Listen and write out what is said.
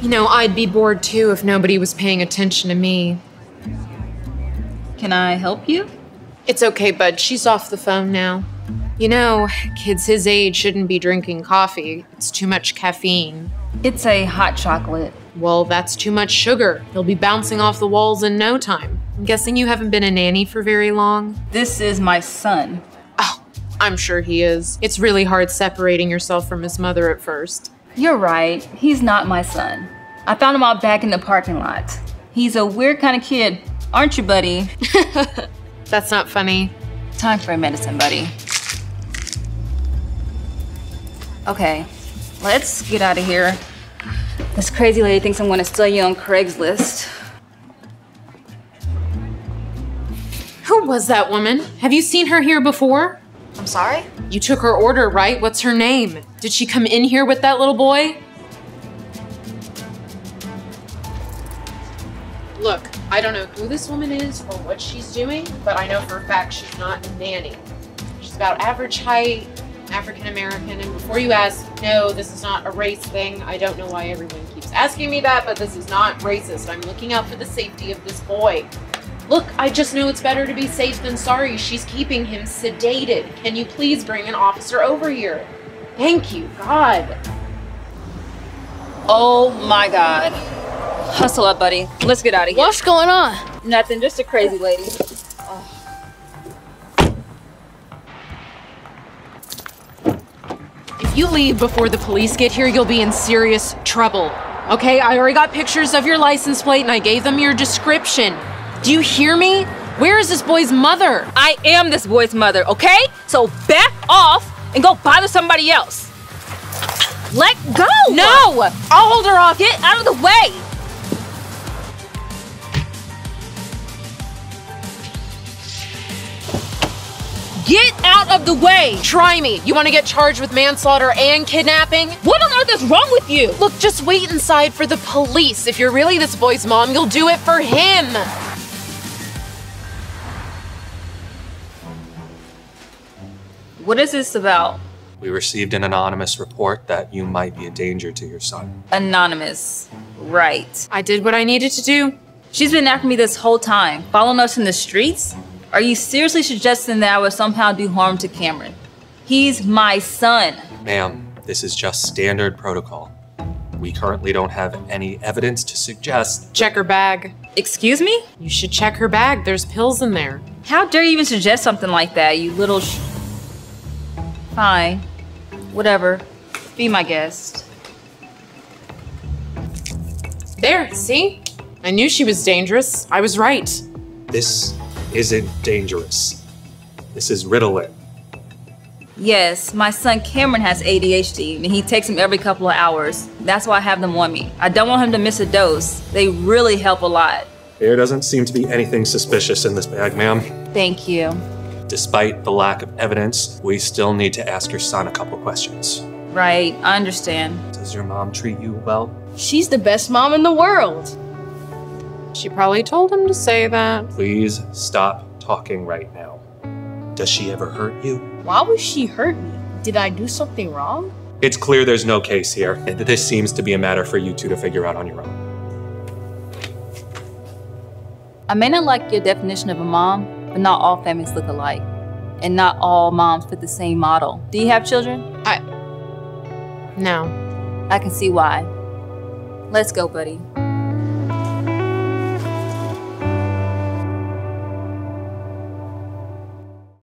You know, I'd be bored too if nobody was paying attention to me. Can I help you? It's okay, bud. She's off the phone now. You know, kids his age shouldn't be drinking coffee. It's too much caffeine. It's a hot chocolate. Well, that's too much sugar. He'll be bouncing off the walls in no time. I'm guessing you haven't been a nanny for very long. This is my son. Oh, I'm sure he is. It's really hard separating yourself from his mother at first. You're right. He's not my son. I found him out back in the parking lot. He's a weird kind of kid, aren't you, buddy? That's not funny. Time for a medicine, buddy. Okay, let's get out of here. This crazy lady thinks I'm gonna steal you on Craigslist. Who was that woman? Have you seen her here before? I'm sorry? You took her order, right? What's her name? Did she come in here with that little boy? Look, I don't know who this woman is or what she's doing, but I know for a fact she's not a nanny. She's about average height, African American, and before you ask, no, this is not a race thing. I don't know why everyone keeps asking me that, but this is not racist. I'm looking out for the safety of this boy. Look, I just know it's better to be safe than sorry. She's keeping him sedated. Can you please bring an officer over here? Thank you, God. Oh my god. Hustle up, buddy. Let's get out of here. What's going on? Nothing, just a crazy lady. If you leave before the police get here, you'll be in serious trouble. Okay, I already got pictures of your license plate and I gave them your description. Do you hear me? Where is this boy's mother? I am this boy's mother, okay? So back off and go bother somebody else. Let go! No! I'll hold her off. Get out of the way! Get out of the way! Try me. You want to get charged with manslaughter and kidnapping? What on earth is wrong with you? Look, just wait inside for the police. If you're really this boy's mom, you'll do it for him. What is this about? We received an anonymous report that you might be a danger to your son. Anonymous. Right. I did what I needed to do. She's been after me this whole time, following us in the streets. Are you seriously suggesting that I would somehow do harm to Cameron? He's my son. Ma'am, this is just standard protocol. We currently don't have any evidence to suggest. Check her bag. Excuse me? You should check her bag. There's pills in there. How dare you even suggest something like that, you little sh- Fine. Whatever. Be my guest. There, see? I knew she was dangerous. I was right. This isn't dangerous. This is Ritalin. Yes, my son Cameron has ADHD and he takes them every couple of hours. That's why I have them on me. I don't want him to miss a dose. They really help a lot. There doesn't seem to be anything suspicious in this bag, ma'am. Thank you. Despite the lack of evidence, we still need to ask your son a couple questions. Right, I understand. Does your mom treat you well? She's the best mom in the world. She probably told him to say that. Please stop talking right now. Does she ever hurt you? Why would she hurt me? Did I do something wrong? It's clear there's no case here, and this seems to be a matter for you two to figure out on your own. I may not like your definition of a mom, but not all families look alike. And not all moms fit the same model. Do you have children? I. No. I can see why. Let's go, buddy.